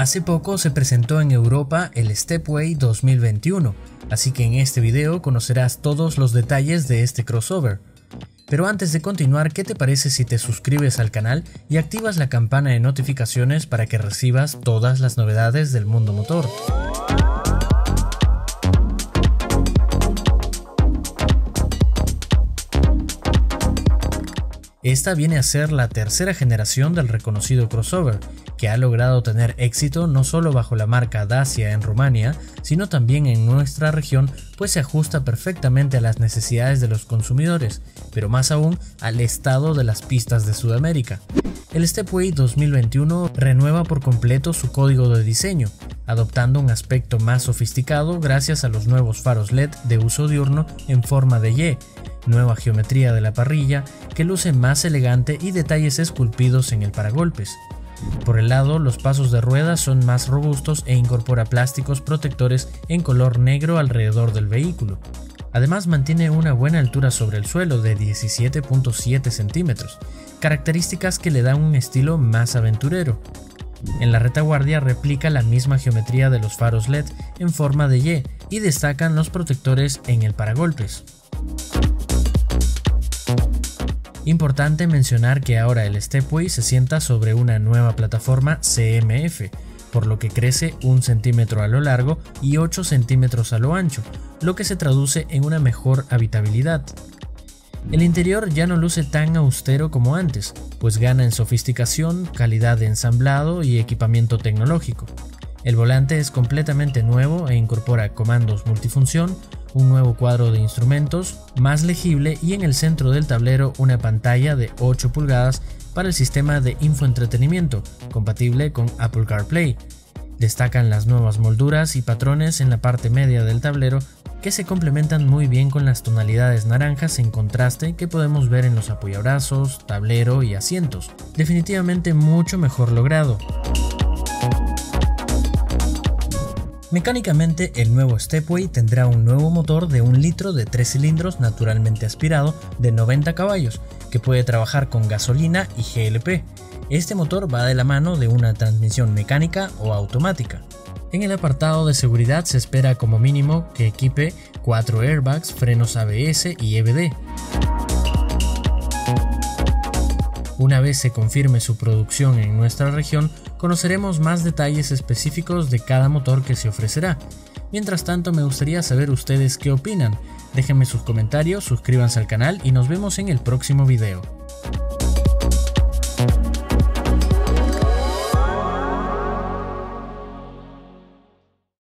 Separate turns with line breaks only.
Hace poco se presentó en Europa el Stepway 2021, así que en este video conocerás todos los detalles de este crossover. Pero antes de continuar, ¿qué te parece si te suscribes al canal y activas la campana de notificaciones para que recibas todas las novedades del mundo motor? Esta viene a ser la tercera generación del reconocido crossover, que ha logrado tener éxito no solo bajo la marca Dacia en Rumania, sino también en nuestra región, pues se ajusta perfectamente a las necesidades de los consumidores, pero más aún al estado de las pistas de Sudamérica. El Stepway 2021 renueva por completo su código de diseño, adoptando un aspecto más sofisticado gracias a los nuevos faros LED de uso diurno en forma de Y, nueva geometría de la parrilla que luce más elegante y detalles esculpidos en el paragolpes. Por el lado, los pasos de rueda son más robustos e incorpora plásticos protectores en color negro alrededor del vehículo. Además mantiene una buena altura sobre el suelo de 17.7 centímetros, características que le dan un estilo más aventurero. En la retaguardia replica la misma geometría de los faros LED en forma de Y y destacan los protectores en el paragolpes. Importante mencionar que ahora el Stepway se sienta sobre una nueva plataforma CMF, por lo que crece un centímetro a lo largo y 8 centímetros a lo ancho, lo que se traduce en una mejor habitabilidad. El interior ya no luce tan austero como antes, pues gana en sofisticación, calidad de ensamblado y equipamiento tecnológico. El volante es completamente nuevo e incorpora comandos multifunción, un nuevo cuadro de instrumentos, más legible y en el centro del tablero una pantalla de 8 pulgadas para el sistema de infoentretenimiento, compatible con Apple CarPlay. Destacan las nuevas molduras y patrones en la parte media del tablero que se complementan muy bien con las tonalidades naranjas en contraste que podemos ver en los apoyabrazos, tablero y asientos. Definitivamente mucho mejor logrado. Mecánicamente, el nuevo Stepway tendrá un nuevo motor de un litro de 3 cilindros naturalmente aspirado de 90 caballos, que puede trabajar con gasolina y GLP. Este motor va de la mano de una transmisión mecánica o automática. En el apartado de seguridad se espera como mínimo que equipe 4 airbags, frenos ABS y EBD. Una vez se confirme su producción en nuestra región, conoceremos más detalles específicos de cada motor que se ofrecerá. Mientras tanto me gustaría saber ustedes qué opinan. Déjenme sus comentarios, suscríbanse al canal y nos vemos en el próximo video.